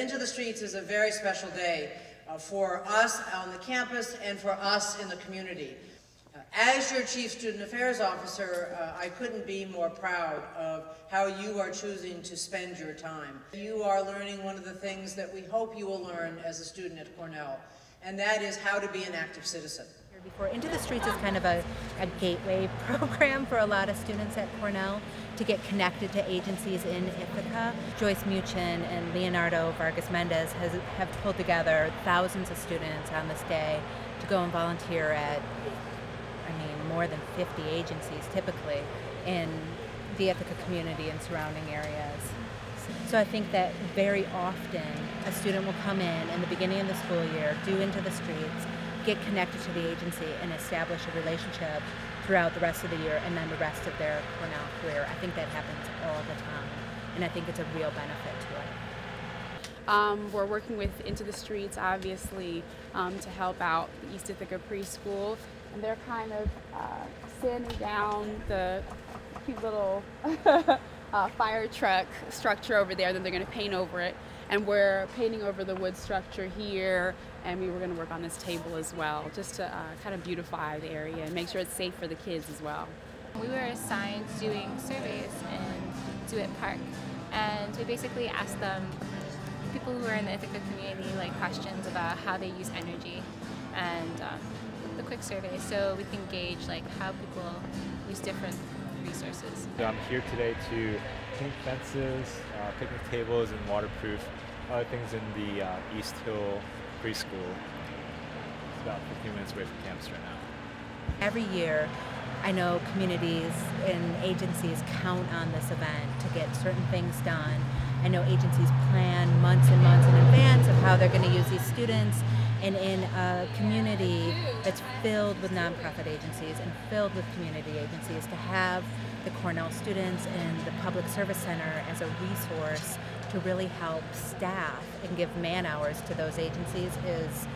Into the Streets is a very special day uh, for us on the campus and for us in the community. Uh, as your Chief Student Affairs Officer, uh, I couldn't be more proud of how you are choosing to spend your time. You are learning one of the things that we hope you will learn as a student at Cornell, and that is how to be an active citizen before. Into the Streets is kind of a, a gateway program for a lot of students at Cornell to get connected to agencies in Ithaca. Joyce Muchin and Leonardo Vargas Mendez has, have pulled together thousands of students on this day to go and volunteer at, I mean, more than 50 agencies typically in the Ithaca community and surrounding areas. So I think that very often a student will come in in the beginning of the school year, do into the streets, get connected to the agency and establish a relationship throughout the rest of the year and then the rest of their Cornell career. I think that happens all the time, and I think it's a real benefit to it. Um, we're working with Into the Streets, obviously, um, to help out East Ithaca Preschool, and they're kind of uh, sanding down the cute little uh, fire truck structure over there that they're going to paint over it and we're painting over the wood structure here and we were going to work on this table as well just to uh, kind of beautify the area and make sure it's safe for the kids as well. We were assigned doing surveys in DeWitt Park and we basically asked them people who are in the Ithaca community like questions about how they use energy and um, the quick survey so we can gauge like how people use different resources. So I'm here today to paint fences, uh, picnic tables, and waterproof other things in the uh, East Hill preschool. It's about 15 minutes away from campus right now. Every year, I know communities and agencies count on this event to get certain things done. I know agencies plan months and months in advance of how they're going to use these students. And in a community that's filled with nonprofit agencies and filled with community agencies, to have the Cornell students and the Public Service Center as a resource to really help staff and give man hours to those agencies is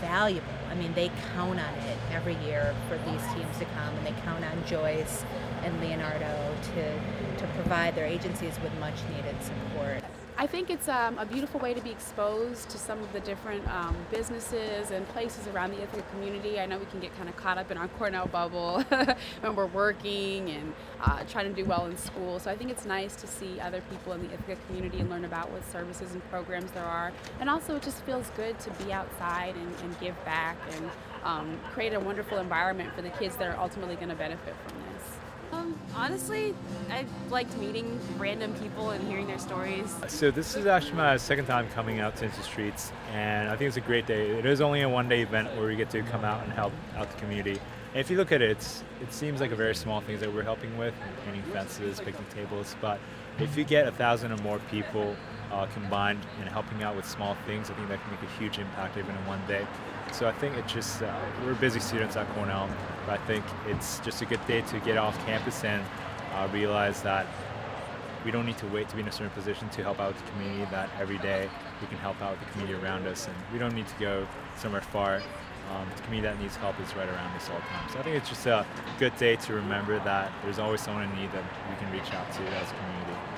valuable. I mean, they count on it every year for these teams to come, and they count on Joyce and Leonardo to, to provide their agencies with much needed support. I think it's um, a beautiful way to be exposed to some of the different um, businesses and places around the Ithaca community. I know we can get kind of caught up in our Cornell bubble when we're working and uh, trying to do well in school. So I think it's nice to see other people in the Ithaca community and learn about what services and programs there are. And also it just feels good to be outside and, and give back and um, create a wonderful environment for the kids that are ultimately going to benefit from this. Honestly, I liked meeting random people and hearing their stories. So this is actually my second time coming out to Into Streets, and I think it's a great day. It is only a one-day event where we get to come out and help out the community. And if you look at it, it seems like a very small things that we're helping with, painting fences, picnic tables, but if you get a thousand or more people uh, combined and helping out with small things, I think that can make a huge impact even in one day. So I think it's just, uh, we're busy students at Cornell, but I think it's just a good day to get off campus and uh, realize that we don't need to wait to be in a certain position to help out the community, that every day we can help out with the community around us and we don't need to go somewhere far. Um, the community that needs help is right around us all the time. So I think it's just a good day to remember that there's always someone in need that we can reach out to as a community.